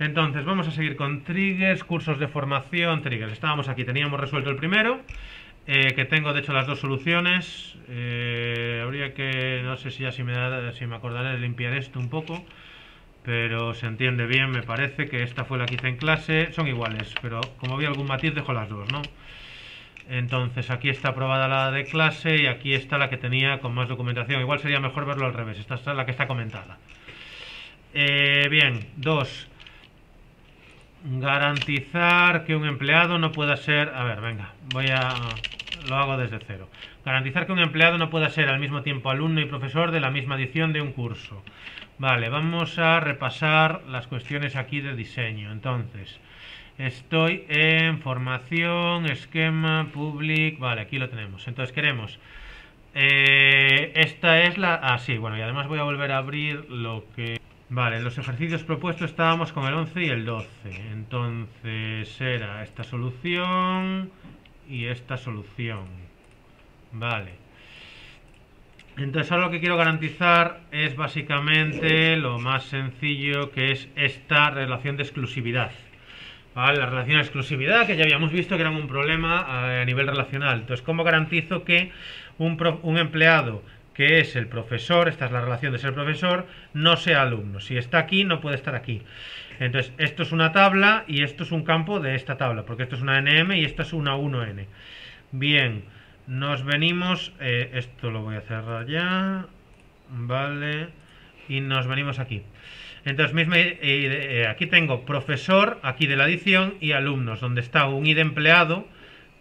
Entonces, vamos a seguir con triggers, cursos de formación, triggers. Estábamos aquí, teníamos resuelto el primero, eh, que tengo de hecho las dos soluciones. Eh, habría que, no sé si ya si me, da- si me acordaré de limpiar esto un poco, pero se entiende bien, me parece que esta fue la que hice en clase. Son iguales, pero como había algún matiz, dejo las dos, ¿no? Entonces aquí está aprobada la de clase y aquí está la que tenía con más documentación. Igual sería mejor verlo al revés. Esta es la que está comentada. Eh, bien, dos. Garantizar que un empleado no pueda ser... A ver, venga, voy a... Lo hago desde cero. Garantizar que un empleado no pueda ser al mismo tiempo alumno y profesor de la misma edición de un curso. Vale, vamos a repasar las cuestiones aquí de diseño. Entonces, estoy en formación, esquema, public... Vale, aquí lo tenemos. Entonces queremos... eh, esta es la... Ah, sí, bueno, y además voy a volver a abrir lo que... Vale, los ejercicios propuestos estábamos con el 11 y el 12. Entonces era esta solución y esta solución. Vale. Entonces ahora lo que quiero garantizar es básicamente lo más sencillo que es esta relación de exclusividad. ¿Vale? La relación de exclusividad que ya habíamos visto que era un problema eh, a nivel relacional. Entonces, ¿cómo garantizo que un, pro- un empleado que es el profesor, esta es la relación de ser profesor, no sea alumno? Si está aquí, no puede estar aquí. Entonces, esto es una tabla y esto es un campo de esta tabla, porque esto es una NM y esto es una 1N. Bien, nos venimos, eh, esto lo voy a cerrar ya, vale, y nos venimos aquí. Entonces, misma, eh, eh, aquí tengo profesor, aquí de la edición, y alumnos, donde está un ID empleado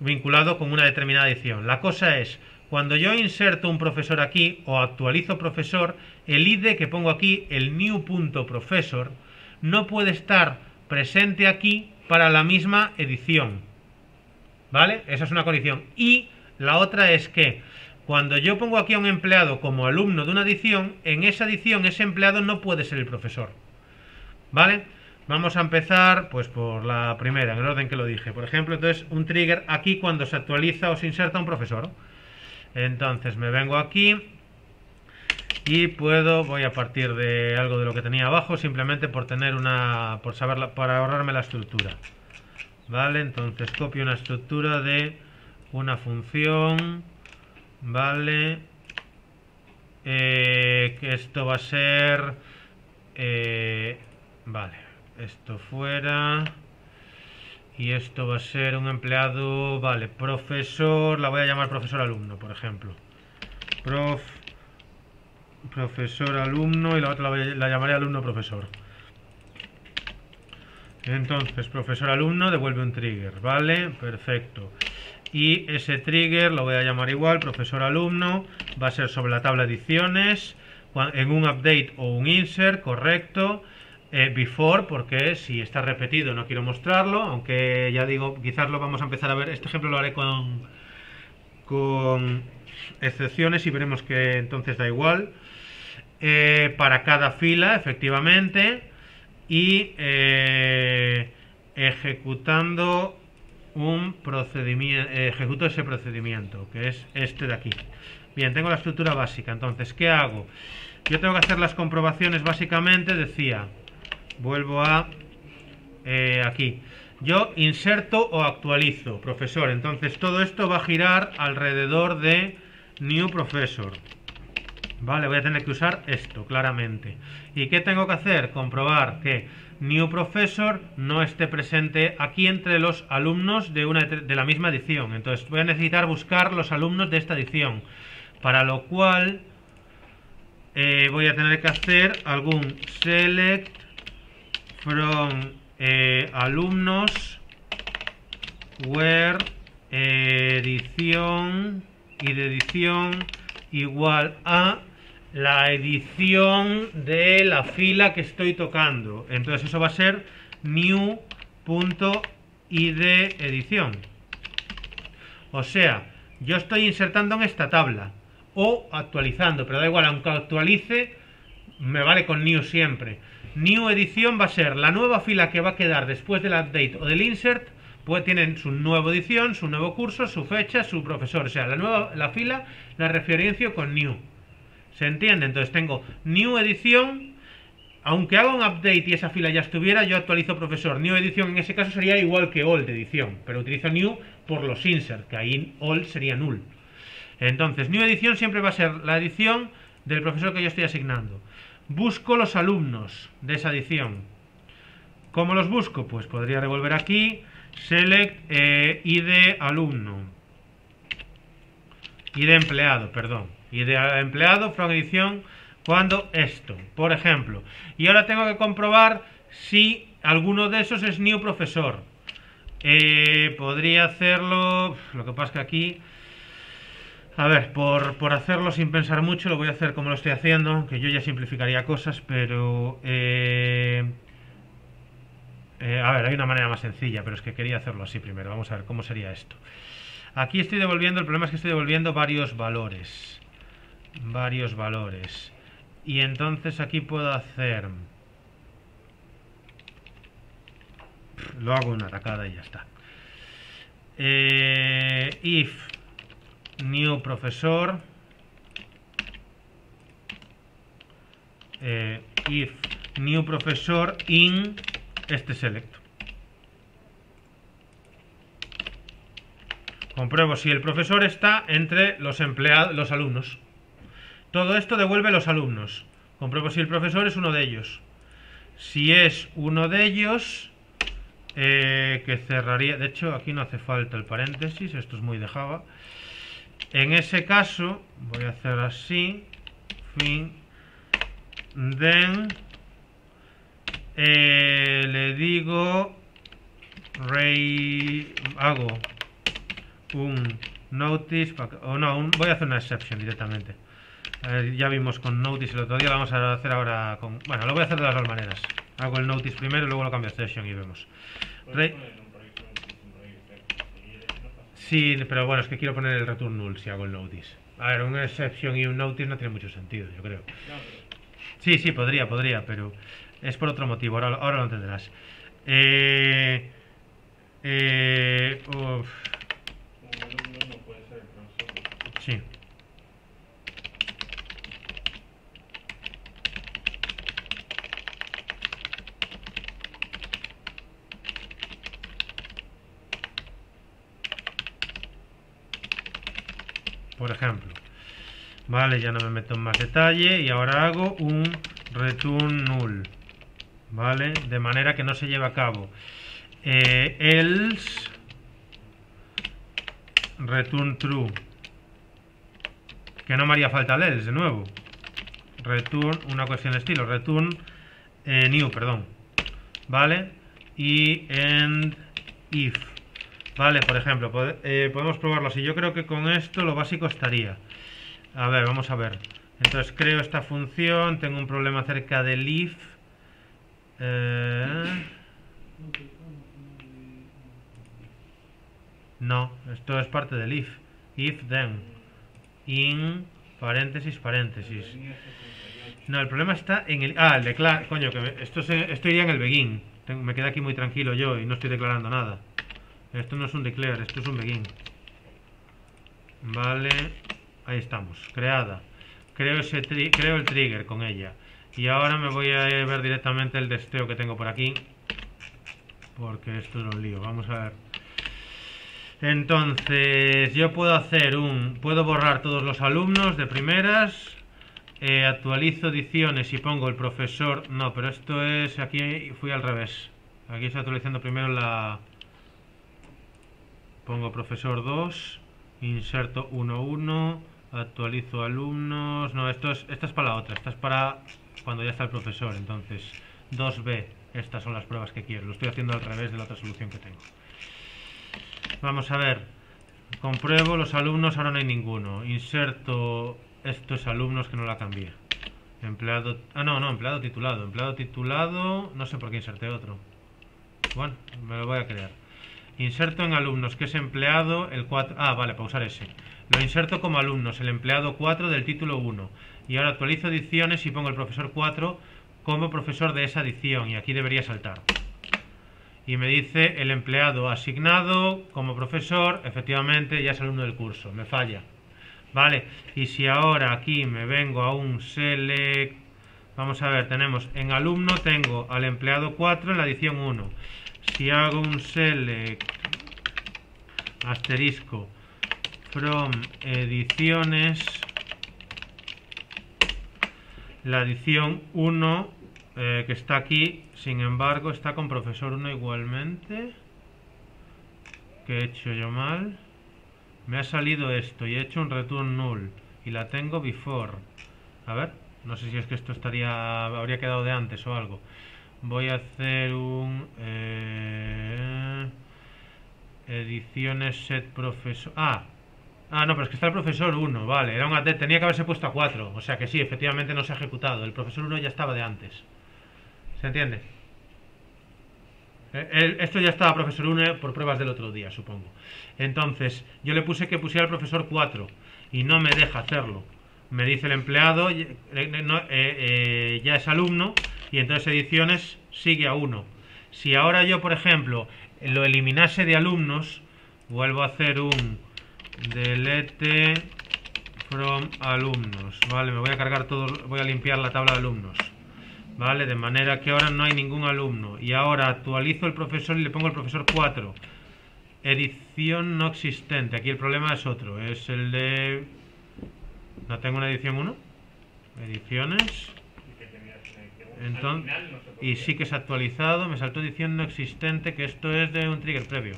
vinculado con una determinada edición. La cosa es, cuando yo inserto un profesor aquí o actualizo profesor, el ID que pongo aquí, el new.professor, no puede estar presente aquí para la misma edición. ¿Vale? Esa es una condición. Y la otra es que cuando yo pongo aquí a un empleado como alumno de una edición, en esa edición ese empleado no puede ser el profesor. ¿Vale? Vamos a empezar pues por la primera, en el orden que lo dije. Por ejemplo, entonces un trigger aquí cuando se actualiza o se inserta un profesor. Entonces me vengo aquí y puedo, voy a partir de algo de lo que tenía abajo, simplemente por tener una, por saberla, para ahorrarme la estructura. Vale, entonces copio una estructura de una función, vale, eh, esto va a ser, eh, vale, esto fuera y esto va a ser un empleado, vale, profesor, la voy a llamar profesor alumno, por ejemplo, prof, profesor alumno y la otra la, la llamaré alumno profesor. Entonces, profesor alumno devuelve un trigger, ¿vale? Perfecto. Y ese trigger lo voy a llamar igual, profesor alumno, va a ser sobre la tabla ediciones, en un update o un insert, correcto. Eh, before, porque si está repetido no quiero mostrarlo, aunque ya digo, quizás lo vamos a empezar a ver. Este ejemplo lo haré con, con excepciones y veremos que entonces da igual. Eh, para cada fila, efectivamente y eh, ejecutando un procedimiento, ejecuto ese procedimiento, que es este de aquí. Bien, tengo la estructura básica, entonces, ¿qué hago? Yo tengo que hacer las comprobaciones básicamente, decía, vuelvo a eh, aquí. Yo inserto o actualizo, profesor, entonces todo esto va a girar alrededor de new professor. Vale, voy a tener que usar esto, claramente. ¿Y qué tengo que hacer? Comprobar que New Professor no esté presente aquí entre los alumnos de, una, de la misma edición. Entonces voy a necesitar buscar los alumnos de esta edición. Para lo cual eh, voy a tener que hacer algún select from eh, alumnos where edición y de edición igual a la edición de la fila que estoy tocando. Entonces eso va a ser new.id edición. O sea, yo estoy insertando en esta tabla o actualizando, pero da igual, aunque actualice, me vale con new siempre. New edición va a ser la nueva fila que va a quedar después del update o del insert, pues tienen su nueva edición, su nuevo curso, su fecha, su profesor. O sea, la nueva la fila la referencio con new. ¿Se entiende? Entonces tengo new edición aunque haga un update y esa fila ya estuviera, yo actualizo profesor. New edición en ese caso sería igual que old edición, pero utilizo new por los insert, que ahí old sería null. Entonces, new edición siempre va a ser la edición del profesor que yo estoy asignando. Busco los alumnos de esa edición. ¿Cómo los busco? Pues podría revolver aquí, select eh, id alumno. id empleado, perdón. id empleado from edición cuando esto, por ejemplo. Y ahora tengo que comprobar si alguno de esos es new profesor. Eh, podría hacerlo, lo que pasa es que aquí, a ver, por, por, hacerlo sin pensar mucho, lo voy a hacer como lo estoy haciendo, que yo ya simplificaría cosas, pero... Eh, eh, a ver, hay una manera más sencilla, pero es que quería hacerlo así primero. Vamos a ver cómo sería esto. Aquí estoy devolviendo, el problema es que estoy devolviendo varios valores. Varios valores. Y entonces aquí puedo hacer... Lo hago una atacada y ya está. Eh, if new profesor eh, if new profesor in este select. Compruebo si el profesor está entre los empleados, los alumnos. Todo esto devuelve los alumnos. Compruebo si el profesor es uno de ellos. Si es uno de ellos, eh, que cerraría... De hecho, aquí no hace falta el paréntesis, esto es muy de Java. En ese caso, voy a hacer así, fin, then eh, le digo rey hago un notice o no voy a hacer una exception directamente. Eh, ya vimos con notice el otro día lo vamos a hacer ahora con bueno lo voy a hacer de las dos maneras. Hago el notice primero y luego lo cambio a exception y vemos. Rey, sí pero bueno es que quiero poner el return null si hago el notice a ver un exception y un notice no tiene mucho sentido yo creo sí sí podría podría pero es por otro motivo, ahora, ahora lo entenderás. Eh, eh, uf. Sí. Por ejemplo. Vale, ya no me meto en más detalle y ahora hago un return null. ¿vale? De manera que no se lleve a cabo. Eh, else return true. Que no me haría falta el else de nuevo. Return, una cuestión de estilo, return eh, new, perdón. ¿Vale? Y end if. Vale, por ejemplo, eh, podemos probarlo así. Yo creo que con esto lo básico estaría. A ver, vamos a ver. Entonces creo esta función, tengo un problema acerca del if. Eh, no, esto es parte del if. If then. In paréntesis, paréntesis. No, el problema está en el... Ah, el declar... Coño, que esto, se... esto iría en el begin. me quedé aquí muy tranquilo yo y no estoy declarando nada. Esto no es un declare, esto es un begin. Vale. Ahí estamos. Creada. Creo, el trigger con ella. Y ahora me voy a ver directamente el desteo que tengo por aquí. Porque esto es un lío. Vamos a ver. Entonces, yo puedo hacer un... Puedo borrar todos los alumnos de primeras. Eh, actualizo ediciones y pongo el profesor... No, pero esto es... Aquí fui al revés. Aquí estoy actualizando primero la... Pongo profesor 2. Inserto 1.1. Actualizo alumnos... No, esto es, esta es para la otra. Esta es para cuando ya está el profesor. Entonces, 2B, estas son las pruebas que quiero. Lo estoy haciendo al revés de la otra solución que tengo. Vamos a ver. Compruebo los alumnos, ahora no hay ninguno. Inserto estos alumnos que no la cambié. Empleado... Ah, no, no, empleado titulado. Empleado titulado... No sé por qué inserté otro. Bueno, me lo voy a crear. Inserto en alumnos, que es empleado el 4... Ah, vale, pausar ese. Lo inserto como alumnos, el empleado 4 del título 1 y ahora actualizo ediciones y pongo el profesor 4 como profesor de esa edición y aquí debería saltar y me dice el empleado asignado como profesor efectivamente ya es alumno del curso, me falla vale, y si ahora aquí me vengo a un select Vamos a ver, tenemos en alumno tengo al empleado 4 en la edición 1. Si hago un select asterisco from ediciones, la edición 1 eh, que está aquí, sin embargo, está con profesor 1 igualmente. ¿Qué he hecho yo mal? Me ha salido esto y he hecho un return null y la tengo before. A ver. No sé si es que esto estaría habría quedado de antes o algo. Voy a hacer un... Eh, ediciones set profesor... Ah, Ah, no, pero es que está el profesor 1, vale, era tenía que haberse puesto a 4, o sea que sí, efectivamente no se ha ejecutado, el profesor 1 ya estaba de antes. ¿Se entiende? Eh, esto ya estaba profesor 1 por pruebas del otro día, supongo. Entonces, yo le puse que pusiera el profesor 4 y no me deja hacerlo me dice el empleado, eh, eh, ya es alumno, y entonces ediciones sigue a 1. Si ahora yo, por ejemplo, lo eliminase de alumnos, vuelvo a hacer un delete from alumnos, ¿vale? Me voy a cargar todo, voy a limpiar la tabla de alumnos, ¿vale? De manera que ahora no hay ningún alumno. Y ahora actualizo el profesor y le pongo el profesor 4. Edición no existente. Aquí el problema es otro, es el de ¿No tengo una edición 1? Ediciones. Entonces, y sí que es actualizado. Me saltó edición no existente, que esto es de un trigger previo.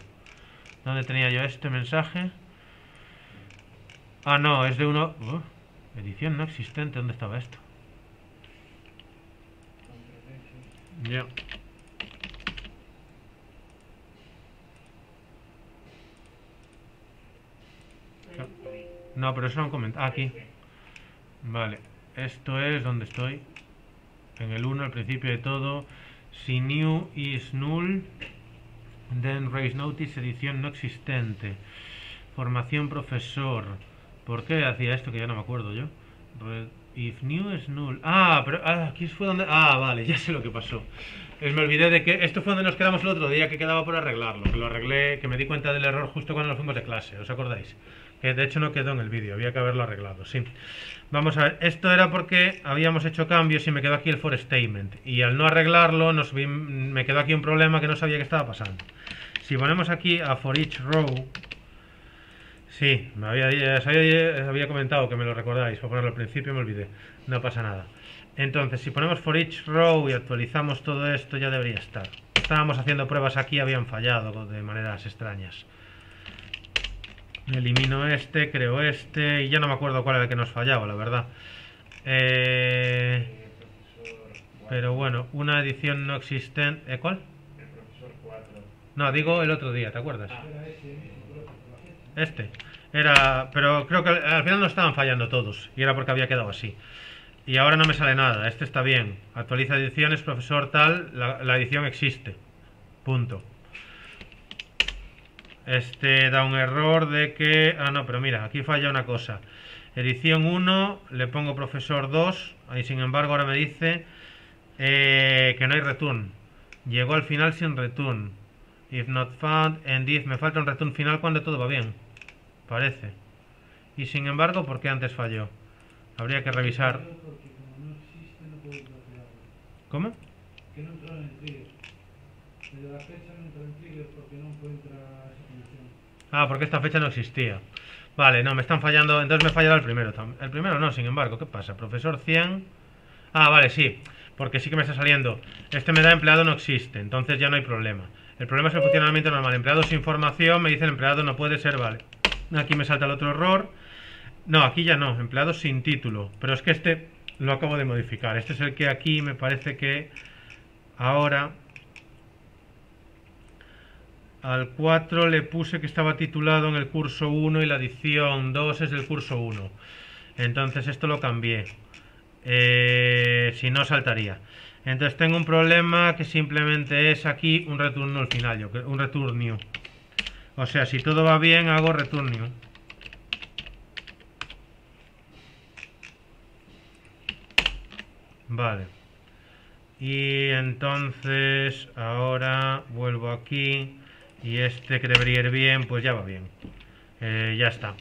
¿Dónde tenía yo este mensaje? Ah, no, es de uno... Uh, edición no existente, ¿dónde estaba esto? Ya. No, pero eso no comenta. Ah, aquí. Vale, esto es donde estoy. En el 1 al principio de todo. Si new is null, then raise notice, edición no existente. Formación profesor. ¿Por qué hacía esto que ya no me acuerdo yo? if new is null. Ah, pero ah, aquí fue donde. Ah, vale, ya sé lo que pasó. Es, me olvidé de que esto fue donde nos quedamos el otro día que quedaba por arreglarlo. Que lo arreglé, que me di cuenta del error justo cuando nos fuimos de clase. ¿Os acordáis? Que de hecho no quedó en el vídeo, había que haberlo arreglado, sí. Vamos a ver, esto era porque habíamos hecho cambios y me quedó aquí el for statement. Y al no arreglarlo, nos me quedó aquí un problema que no sabía qué estaba pasando. Si ponemos aquí a for each row, sí, me había, había comentado que me lo recordáis, por ponerlo al principio me olvidé, no pasa nada. Entonces, si ponemos for each row y actualizamos todo esto, ya debería estar. Estábamos haciendo pruebas aquí, habían fallado de maneras extrañas. Elimino este, creo este, y ya no me acuerdo cuál era el que nos fallaba, la verdad. Eh, pero bueno, una edición no existente... ¿Eh, ¿Cuál? No, digo el otro día, ¿te acuerdas? Este. Era, pero creo que al final no estaban fallando todos y era porque había quedado así. Y ahora no me sale nada, este está bien. Actualiza ediciones, profesor tal, la edición existe. Punto. Este da un error de que... Ah, no, pero mira, aquí falla una cosa. Edición 1, le pongo profesor 2, ahí sin embargo ahora me dice eh, que no hay return. Llegó al final sin return. If not found, and if me falta un return final cuando todo va bien. Parece. Y sin embargo, ¿por qué antes falló? Habría que revisar. ¿Cómo? Que no entró en el trigger. Desde la fecha no entró en trigger porque no encuentra Ah, porque esta fecha no existía. Vale, no, me están fallando. Entonces me ha fallado el primero. El primero no, sin embargo. ¿Qué pasa? Profesor 100. Ah, vale, sí. Porque sí que me está saliendo. Este me da empleado no existe. Entonces ya no hay problema. El problema es el funcionamiento normal. Empleado sin información. Me dice el empleado no puede ser, vale. Aquí me salta el otro error. No, aquí ya no. Empleado sin título. Pero es que este lo acabo de modificar. Este es el que aquí me parece que ahora al 4 le puse que estaba titulado en el curso 1 y la edición 2 es del curso 1. Entonces esto lo cambié. Eh, si no, saltaría. Entonces tengo un problema que simplemente es aquí un return al final, yo, un return new. O sea, si todo va bien, hago return new. Vale. Y entonces ahora vuelvo aquí y este que debería ir bien, pues ya va bien. Eh, ya está.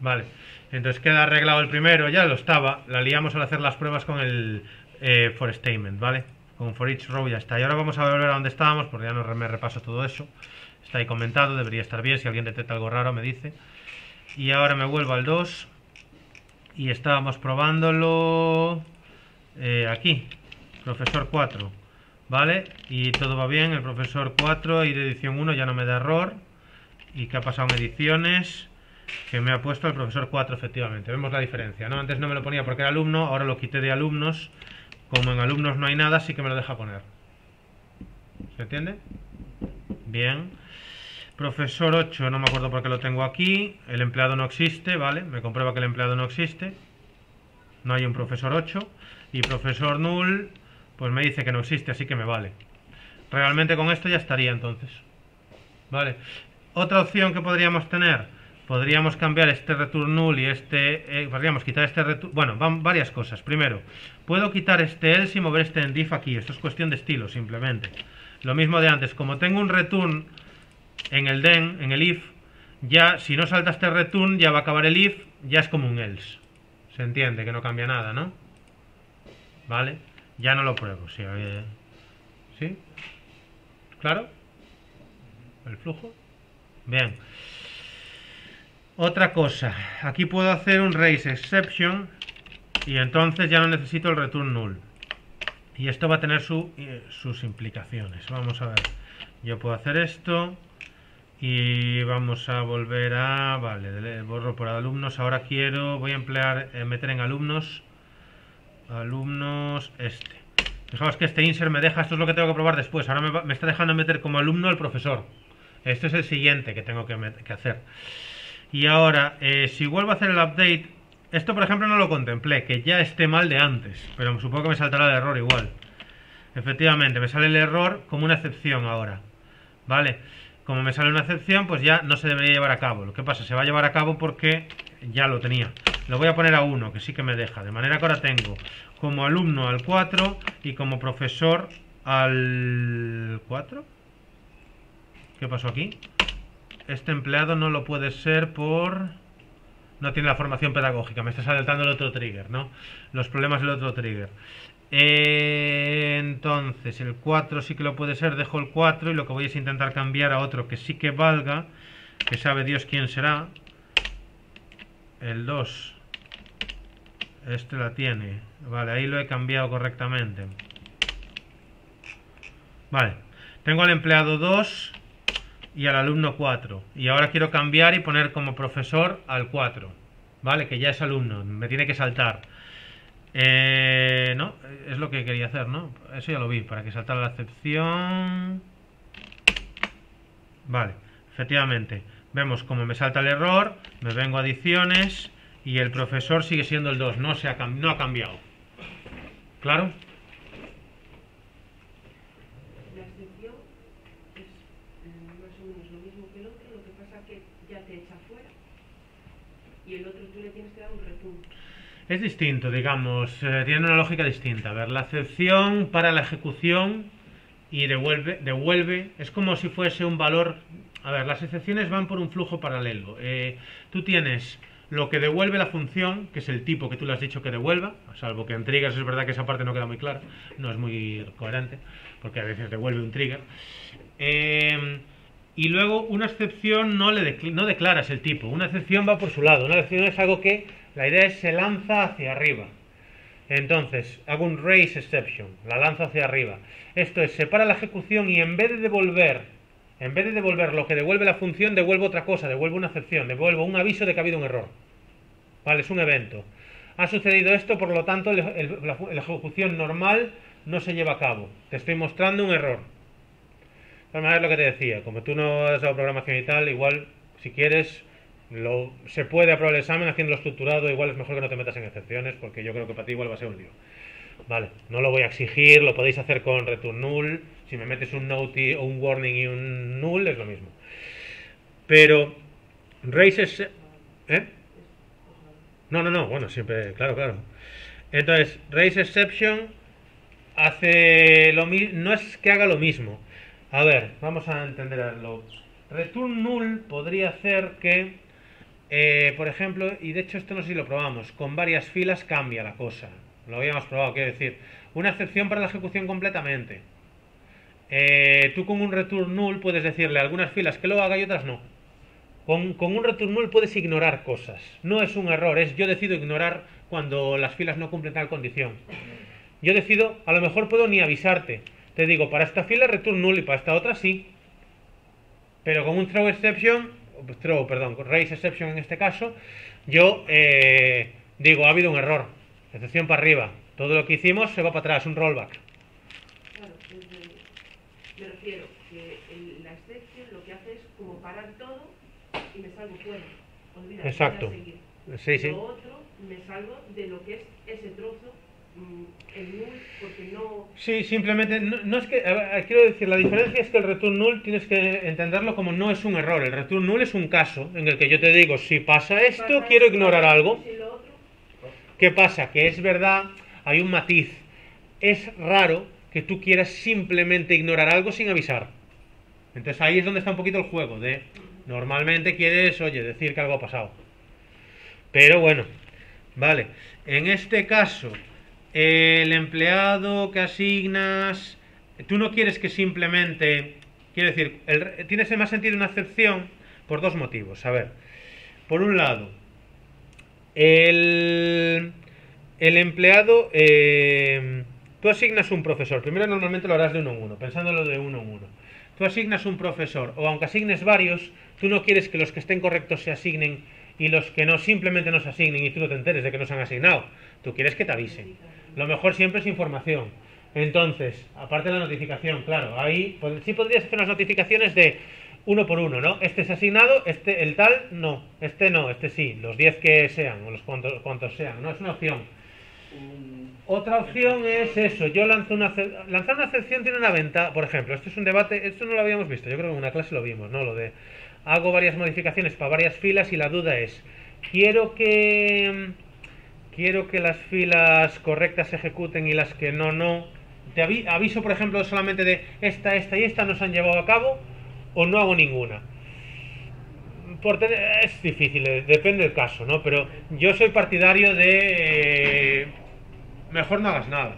Vale. Entonces queda arreglado el primero, ya lo estaba. La liamos al hacer las pruebas con el... eh, for statement, ¿vale? Con for each row ya está. Y ahora vamos a volver a donde estábamos, porque ya no me repaso todo eso. Está ahí comentado, debería estar bien. Si alguien detecta algo raro, me dice. Y ahora me vuelvo al 2. Y estábamos probándolo eh, aquí, profesor 4. ¿Vale? Y todo va bien, el profesor 4 y de edición 1 ya no me da error. ¿Y qué ha pasado en ediciones? Que me ha puesto el profesor 4, efectivamente. Vemos la diferencia, ¿no? Antes no me lo ponía porque era alumno, ahora lo quité de alumnos. Como en alumnos no hay nada, sí que me lo deja poner. ¿Se entiende? Bien. Profesor 8, no me acuerdo por qué lo tengo aquí. El empleado no existe, ¿vale? Me comprueba que el empleado no existe. No hay un profesor 8. Y profesor null, pues me dice que no existe, así que me vale. Realmente con esto ya estaría entonces. Vale. Otra opción que podríamos tener, podríamos cambiar este return null y este, eh, podríamos quitar este return, bueno, van varias cosas. Primero, puedo quitar este else y mover este en div aquí. Esto es cuestión de estilo, simplemente. Lo mismo de antes, como tengo un return en el den, en el if, ya si no salta este return, ya va a acabar el if, ya es como un else. Se entiende que no cambia nada, ¿no? ¿Vale? Ya no lo pruebo. ¿Sí? ¿Sí? ¿Claro? ¿El flujo? Bien. Otra cosa. Aquí puedo hacer un raise exception y entonces ya no necesito el return null. Y esto va a tener eh, sus implicaciones. Vamos a ver. Yo puedo hacer esto y vamos a volver a... Vale, borro por alumnos. Ahora quiero... Voy a emplear... Eh, meter en alumnos alumnos este. Fijaos que este insert me deja, esto es lo que tengo que probar después. Ahora me, está dejando meter como alumno al profesor. Este es el siguiente que tengo que, hacer. Y ahora, eh, si vuelvo a hacer el update, esto por ejemplo no lo contemplé, que ya esté mal de antes, pero supongo que me saltará el error igual. Efectivamente, me sale el error como una excepción ahora. ¿Vale? Como me sale una excepción, pues ya no se debería llevar a cabo. Lo que pasa, se va a llevar a cabo porque ya lo tenía. Lo voy a poner a 1, que sí que me deja. De manera que ahora tengo como alumno al 4 y como profesor al 4. ¿Qué pasó aquí? Este empleado no lo puede ser por... No tiene la formación pedagógica. Me está saltando el otro trigger, ¿no? Los problemas del otro trigger. Eh, entonces, el 4 sí que lo puede ser. Dejo el 4 y lo que voy es intentar cambiar a otro que sí que valga. Que sabe Dios quién será el 2 este la tiene. Vale, ahí lo he cambiado correctamente. Vale, tengo al empleado 2 y al alumno 4 y ahora quiero cambiar y poner como profesor al 4 vale, que ya es alumno, me tiene que saltar. Eh, no, es lo que quería hacer, ¿no? Eso ya lo vi, para que saltara la excepción. Vale, efectivamente. Vemos como me salta el error, me vengo a adiciones y el profesor sigue siendo el 2, no, se ha, no ha cambiado. ¿Claro? La excepción es eh, más o menos lo mismo que el otro, lo que pasa que ya te echa fuera y el otro tú le tienes que dar un. Es distinto, digamos, eh, tiene una lógica distinta. A ver, la excepción para la ejecución y devuelve, devuelve, es como si fuese un valor a ver, las excepciones van por un flujo paralelo. Eh, tú tienes lo que devuelve la función, que es el tipo que tú le has dicho que devuelva, salvo que en triggers es verdad que esa parte no queda muy clara, no es muy coherente, porque a veces devuelve un trigger. Eh, y luego una excepción no, le no declaras el tipo, una excepción va por su lado, una excepción es algo que la idea es se lanza hacia arriba. Entonces, hago un raise exception, la lanza hacia arriba. Esto es, separa la ejecución y en vez de devolver en vez de devolver lo que devuelve la función, devuelvo otra cosa, devuelvo una excepción, devuelvo un aviso de que ha habido un error. Vale, es un evento. Ha sucedido esto, por lo tanto, la, ejecución normal no se lleva a cabo. Te estoy mostrando un error. De manera lo que te decía, como tú no has dado programación y tal, igual, si quieres, se puede aprobar el examen haciéndolo estructurado, igual es mejor que no te metas en excepciones, porque yo creo que para ti igual va a ser un lío. Vale, no lo voy a exigir, lo podéis hacer con return null. Si me metes un note o un warning y un null es lo mismo. Pero raise ¿eh? No, no, no, bueno, siempre, claro, claro. Entonces, raise exception hace lo mismo, no es que haga lo mismo. A ver, vamos a entenderlo. Return null podría hacer que, eh, por ejemplo, y de hecho esto no sé si lo probamos, con varias filas cambia la cosa. Lo habíamos probado, quiero decir. Una excepción para la ejecución completamente. Eh, tú con un return null puedes decirle a algunas filas que lo haga y otras no. Con, un return null puedes ignorar cosas. No es un error, es yo decido ignorar cuando las filas no cumplen tal condición. Yo decido, a lo mejor puedo ni avisarte. Te digo, para esta fila return null y para esta otra sí. Pero con un throw exception, throw, perdón, raise exception en este caso, yo eh, digo, ha habido un error. Excepción para arriba. Todo lo que hicimos se va para atrás, un rollback. Claro, me refiero que el, la excepción lo que hace es como parar todo y me salgo fuera. Olvídate, Exacto. voy a seguir. Sí, sí. Lo otro, me salgo de lo que es ese trozo, mm, el null, porque no... Sí, simplemente, no, no es que, ver, quiero decir, la diferencia es que el return null tienes que entenderlo como no es un error. El return null es un caso en el que yo te digo, si pasa esto, pasa quiero esto, ignorar algo. si lo otro, ¿Qué pasa? Que es verdad, hay un matiz. Es raro que tú quieras simplemente ignorar algo sin avisar. Entonces ahí es donde está un poquito el juego de normalmente quieres, oye, decir que algo ha pasado. Pero bueno, vale. En este caso, el empleado que asignas, tú no quieres que simplemente, quiero decir, el, tienes más sentido una excepción por dos motivos. A ver, por un lado, el, el empleado, eh, tú asignas un profesor. Primero normalmente lo harás de uno en uno, pensándolo de uno en uno. Tú asignas un profesor, o aunque asignes varios, tú no quieres que los que estén correctos se asignen y los que no simplemente no se asignen y tú no te enteres de que no se han asignado. Tú quieres que te avisen. Lo mejor siempre es información. Entonces, aparte de la notificación, claro, ahí sí podrías hacer las notificaciones de uno por uno, ¿no? Este es asignado, este, el tal, no, este no, este sí, los 10 que sean, o los cuantos, cuantos sean, ¿no? Es una opción. Otra opción es eso, yo lanzo una lanzar una excepción tiene una ventaja, por ejemplo, esto es un debate, esto no lo habíamos visto, yo creo que en una clase lo vimos, ¿no? Lo de hago varias modificaciones para varias filas y la duda es, quiero que quiero que las filas correctas se ejecuten y las que no, no. Te avi- aviso, por ejemplo, solamente de esta, esta y esta no se han llevado a cabo o no hago ninguna. Por tener- es difícil, eh, depende del caso, ¿no? Pero yo soy partidario de... eh, mejor no hagas nada.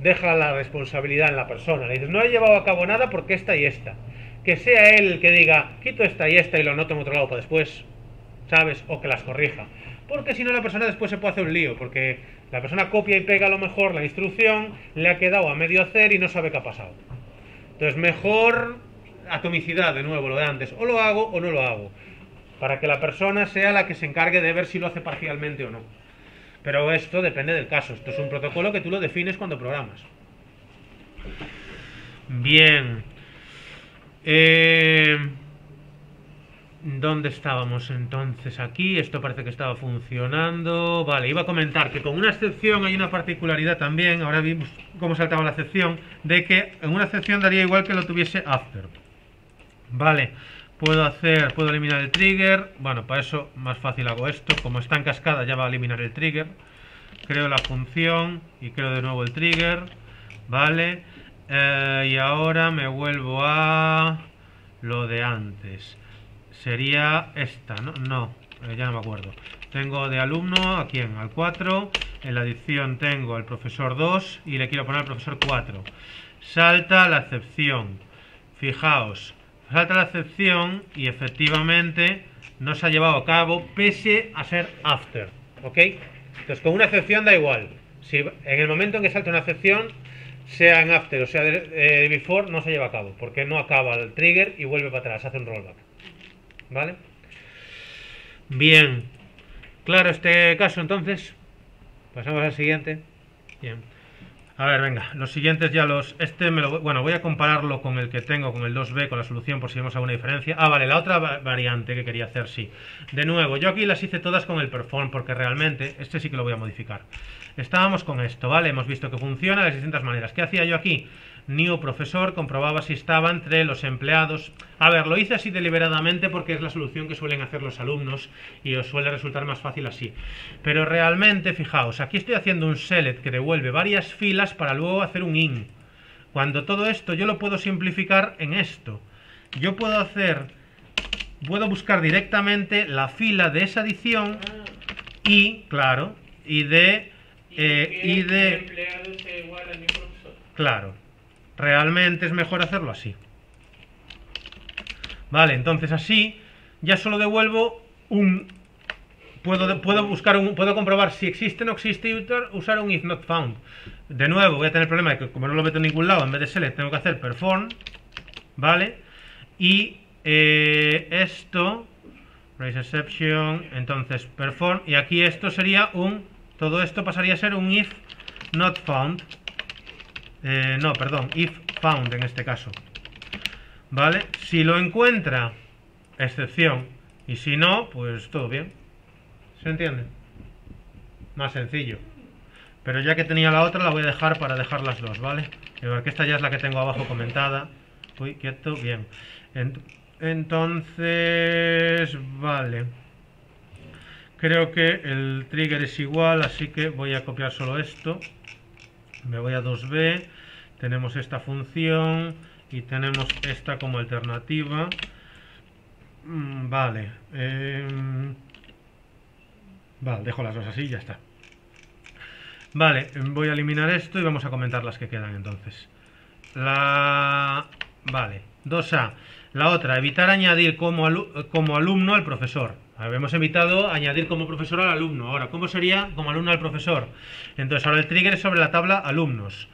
Deja la responsabilidad en la persona. Le dices, no he llevado a cabo nada porque esta y esta. Que sea él el que diga, quito esta y esta y lo anoto en otro lado para después, ¿sabes? O que las corrija. Porque si no la persona después se puede hacer un lío, porque la persona copia y pega a lo mejor la instrucción, le ha quedado a medio hacer y no sabe qué ha pasado. Entonces mejor atomicidad de nuevo, lo de antes, o lo hago o no lo hago, para que la persona sea la que se encargue de ver si lo hace parcialmente o no. Pero esto depende del caso, esto es un protocolo que tú lo defines cuando programas. Bien. Eh, ¿Dónde estábamos entonces aquí? Esto parece que estaba funcionando. Vale, iba a comentar que con una excepción hay una particularidad también, ahora vimos cómo saltaba la excepción, de que en una excepción daría igual que lo tuviese after. Vale, puedo hacer, puedo eliminar el trigger. Bueno, para eso más fácil hago esto. Como está en cascada ya va a eliminar el trigger. Creo la función y creo de nuevo el trigger. Vale. Eh, y ahora me vuelvo a lo de antes. Sería esta, ¿no? No, eh, ya no me acuerdo. Tengo de alumno a quién? Al 4. En la adición tengo el profesor 2 y le quiero poner al profesor 4. Salta la excepción. Fijaos, salta la excepción y efectivamente no se ha llevado a cabo pese a ser after. ¿Ok? Entonces con una excepción da igual. Si en el momento en que salta una excepción, sea en after o sea eh, before, no se lleva a cabo. Porque no acaba el trigger y vuelve para atrás, hace un rollback. ¿Vale? Bien. Claro este caso entonces. Pasamos al siguiente. Bien. A ver, venga, los siguientes ya los... Este me lo... Bueno, voy a compararlo con el que tengo, con el 2B, con la solución, por si vemos alguna diferencia. Ah, vale, la otra va- variante que quería hacer, sí. De nuevo, yo aquí las hice todas con el perform, porque realmente este sí que lo voy a modificar. Estábamos con esto, ¿vale? Hemos visto que funciona de distintas maneras. ¿Qué hacía yo aquí? New profesor, comprobaba si estaba entre los empleados. A ver, lo hice así deliberadamente porque es la solución que suelen hacer los alumnos y os suele resultar más fácil así. Pero realmente, fijaos, aquí estoy haciendo un select que devuelve varias filas para luego hacer un in. Cuando todo esto yo lo puedo simplificar en esto. Yo puedo hacer, puedo buscar directamente la fila de esa adición y, claro, y de eh, y profesor. Claro, realmente es mejor hacerlo así. Vale, entonces así ya solo devuelvo un... Puedo, puedo buscar un, puedo comprobar si existe o no existe y usar- un if not found. De nuevo, voy a tener el problema de que como no lo meto en ningún lado, en vez de select tengo que hacer perform, ¿vale? Y eh, esto, raise exception, entonces perform, y aquí esto sería un, todo esto pasaría a ser un if not found. Eh, no, perdón, if found en este caso. ¿Vale? Si lo encuentra, excepción. Y si no, pues todo bien. ¿Se entiende? Más sencillo. Pero ya que tenía la otra, la voy a dejar para dejar las dos, ¿vale? Y Porque esta ya es la que tengo abajo comentada. Uy, quieto, bien. Ent- entonces, vale. Creo que el trigger es igual, así que voy a copiar solo esto. Me voy a 2B. Tenemos esta función y tenemos esta como alternativa. Mm, Vale. em, vale, dejo las dos así y ya está. Vale, em, voy a eliminar esto y vamos a comentar las que quedan entonces. La... Vale, 2A. La otra, evitar añadir como, como alumno al profesor. Habíamos evitado añadir como profesor al alumno. Ahora, ¿cómo sería como alumno al profesor? Entonces, ahora el trigger es sobre la tabla alumnos.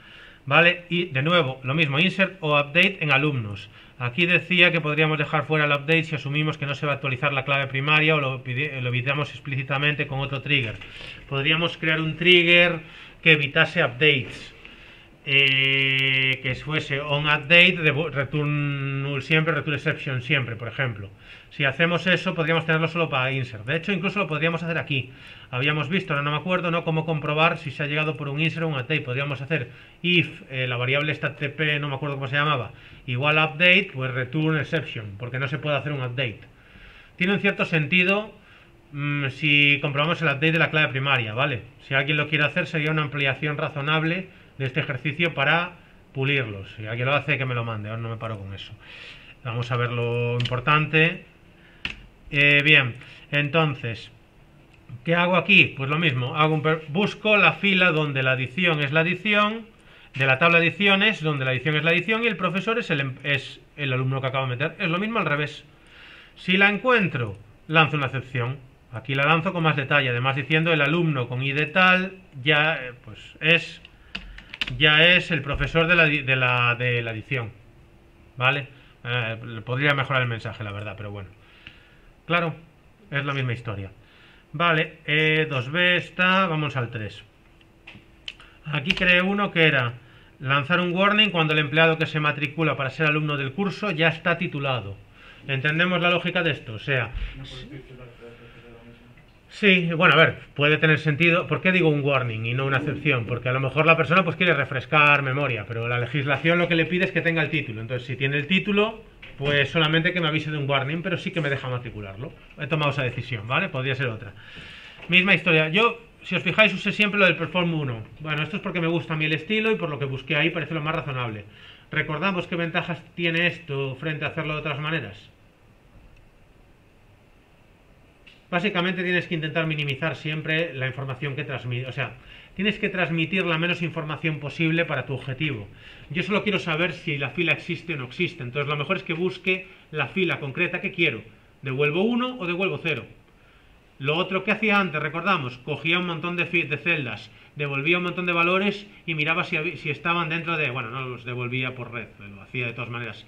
¿Vale? Y de nuevo, lo mismo, insert o update en alumnos. Aquí decía que podríamos dejar fuera el update si asumimos que no se va a actualizar la clave primaria o lo, lo evitamos explícitamente con otro trigger. Podríamos crear un trigger que evitase updates. Eh, que fuese on update, return siempre, return exception siempre, por ejemplo. Si hacemos eso, podríamos tenerlo solo para insert. De hecho, incluso lo podríamos hacer aquí. Habíamos visto, ahora no me acuerdo, ¿no? Cómo comprobar si se ha llegado por un insert o un update. Podríamos hacer if eh, la variable esta tp, no me acuerdo cómo se llamaba, igual update, pues return exception, porque no se puede hacer un update. Tiene un cierto sentido mm, si comprobamos el update de la clave primaria, ¿vale? Si alguien lo quiere hacer, sería una ampliación razonable de este ejercicio para pulirlo. Si alguien lo hace, que me lo mande. Ahora no me paro con eso. Vamos a ver lo importante. Eh, bien, entonces, ¿qué hago aquí? Pues lo mismo, hago un busco la fila donde la adición es la adición, de la tabla de adiciones, donde la adición es la adición y el profesor es el, em- es el alumno que acabo de meter. Es lo mismo al revés. Si la encuentro, lanzo una excepción. Aquí la lanzo con más detalle, además diciendo el alumno con id tal ya eh, pues es ya es el profesor de la, de la, de la adición. ¿Vale? Eh, podría mejorar el mensaje, la verdad, pero bueno. Claro, es la misma historia. Vale, eh, 2B está, vamos al 3. Aquí creé uno que era lanzar un warning cuando el empleado que se matricula para ser alumno del curso ya está titulado. ¿Entendemos la lógica de esto? O sea, puedes titular tres veces de lo mismo. Sí, bueno, a ver, puede tener sentido. ¿Por qué digo un warning y no una excepción? Porque a lo mejor la persona pues quiere refrescar memoria, pero la legislación lo que le pide es que tenga el título. Entonces, si tiene el título, pues solamente que me avise de un warning, pero sí que me deja matricularlo. He tomado esa decisión, ¿vale? Podría ser otra. Misma historia. Yo, si os fijáis, usé siempre lo del Perform 1. Bueno, esto es porque me gusta a mí el estilo y por lo que busqué ahí parece lo más razonable. ¿Recordamos qué ventajas tiene esto frente a hacerlo de otras maneras? Básicamente tienes que intentar minimizar siempre la información que transmite. O sea, tienes que transmitir la menos información posible para tu objetivo. Yo solo quiero saber si la fila existe o no existe. Entonces lo mejor es que busque la fila concreta que quiero. ¿Devuelvo 1 o devuelvo 0? Lo otro que hacía antes, recordamos, cogía un montón de, celdas, devolvía un montón de valores y miraba si, si estaban dentro de... Bueno, no los devolvía por red, lo hacía de todas maneras.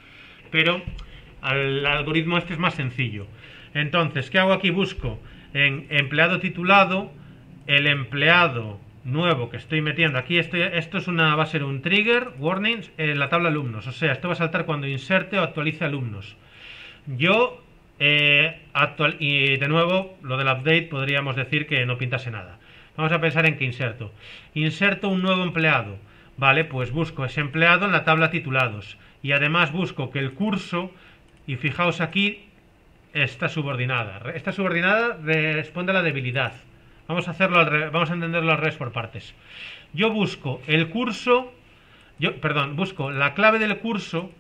Pero el algoritmo este es más sencillo. Entonces, ¿qué hago aquí? Busco en empleado titulado el empleado nuevo que estoy metiendo. Aquí estoy, esto es una, va a ser un trigger, warnings, en la tabla alumnos. O sea, esto va a saltar cuando inserte o actualice alumnos. Yo, eh, actual, y de nuevo, lo del update podríamos decir que no pintase nada. Vamos a pensar en que inserto. Inserto un nuevo empleado. Vale, pues busco ese empleado en la tabla titulados. Y además busco que el curso, y fijaos aquí, está subordinada. Esta subordinada responde a la debilidad. Vamos a hacerlo al vamos a entenderlo al revés por partes. Yo busco el curso, yo, perdón, busco la clave del curso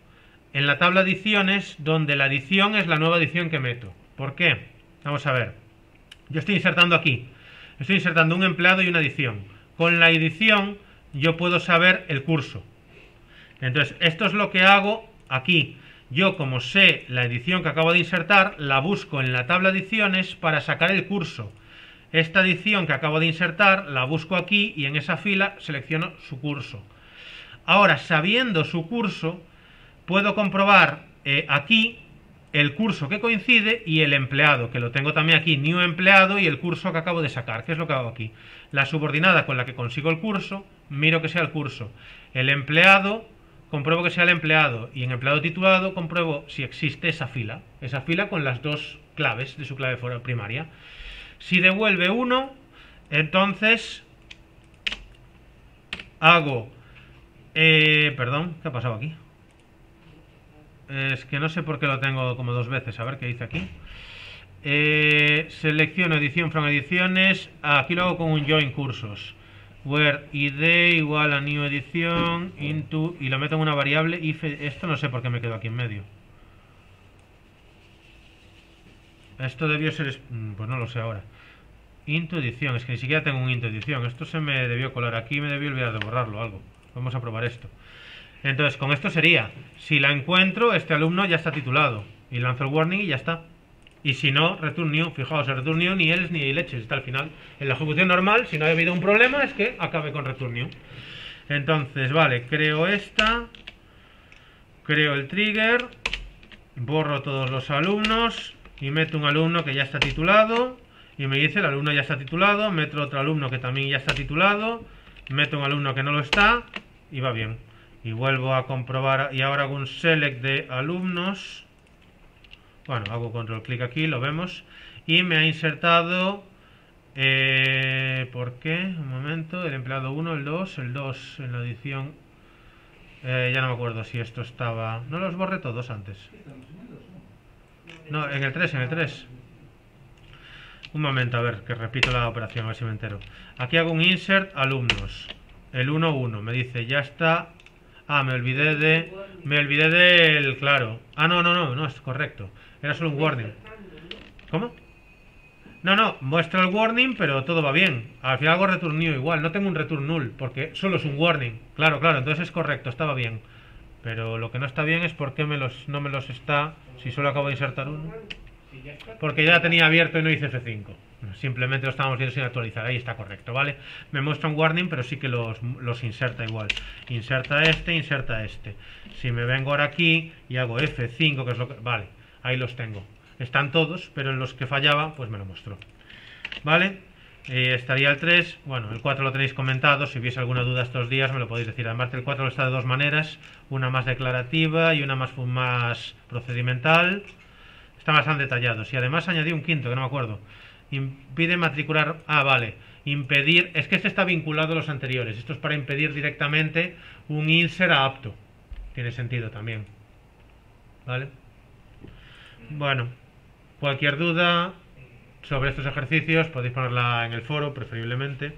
en la tabla adiciones, donde la adición es la nueva adición que meto. ¿Por qué? Vamos a ver. Yo estoy insertando aquí. Estoy insertando un empleado y una adición. con la edición yo puedo saber el curso. Entonces, esto es lo que hago aquí. Yo, como sé la edición que acabo de insertar, la busco en la tabla ediciones para sacar el curso. Esta edición que acabo de insertar la busco aquí y en esa fila selecciono su curso. Ahora, sabiendo su curso, puedo comprobar eh, aquí el curso que coincide y el empleado, que lo tengo también aquí, new empleado y el curso que acabo de sacar, que es lo que hago aquí. La subordinada con la que consigo el curso, miro que sea el curso. El empleado, compruebo que sea el empleado y en empleado titulado compruebo si existe esa fila, esa fila con las dos claves de su clave primaria. Si devuelve uno, entonces hago... Eh, perdón, ¿qué ha pasado aquí? Es que no sé por qué lo tengo como dos veces. A ver qué dice aquí. Eh, selecciono edición from ediciones. Aquí lo hago con un join cursos. Where id igual a new edición into y lo meto en una variable if esto no sé por qué me quedo aquí en medio. Esto debió ser mm, pues no lo sé ahora. Into edición, es que ni siquiera tengo un into edición. Esto se me debió colar aquí, me debió olvidar de borrarlo algo. Vamos a probar esto. Entonces, con esto sería, si la encuentro, este alumno ya está titulado. Y lanzo el warning y ya está. Y si no, return new. Fijaos, return new ni él ni leches. Está al final. En la ejecución normal, si no ha habido un problema, es que acabe con return new. Entonces, vale, creo esta. Creo el trigger. Borro todos los alumnos. Y meto un alumno que ya está titulado. Y me dice el alumno ya está titulado. Meto otro alumno que también ya está titulado. Meto un alumno que no lo está. Y va bien y vuelvo a comprobar y ahora hago un select de alumnos bueno, hago control clic aquí, lo vemos. Y me ha insertado eh, ¿por qué? un momento, el empleado 1, el 2 el 2 en la edición. Eh, ya no me acuerdo si esto estaba no los borré todos antes. No, en el 3, en el 3 un momento, a ver, que repito la operación, a ver si me entero. Aquí hago un insert alumnos. El 1, 1, me dice ya está Ah, me olvidé de... Me olvidé del... Claro. Ah, no, no, no, no, es correcto. Era solo un warning. ¿Cómo? No, no, muestra el warning, pero todo va bien. Al final hago return new igual. No tengo un return null, porque solo es un warning. Claro, claro, entonces es correcto, estaba bien. Pero lo que no está bien es por qué me los, no me los está, si solo acabo de insertar uno. Porque ya tenía abierto y no hice F5. Simplemente lo estábamos viendo sin actualizar. Ahí está correcto, ¿vale? Me muestra un warning, pero sí que los, los inserta igual. Inserta este, inserta este. Si me vengo ahora aquí y hago F5, que es lo que... Vale, ahí los tengo. Están todos, pero en los que fallaba, pues me lo mostró. ¿Vale? Eh, estaría el 3, bueno, el 4 lo tenéis comentado, si hubiese alguna duda estos días me lo podéis decir. Además el 4 lo está de dos maneras, una más declarativa y una más, más procedimental. Está bastante detallado. Y además añadí un quinto, que no me acuerdo. Impide matricular... Ah, vale. Impedir... Es que este está vinculado a los anteriores. Esto es para impedir directamente un insert a apto. Tiene sentido también. ¿Vale? Bueno. Cualquier duda sobre estos ejercicios podéis ponerla en el foro, preferiblemente.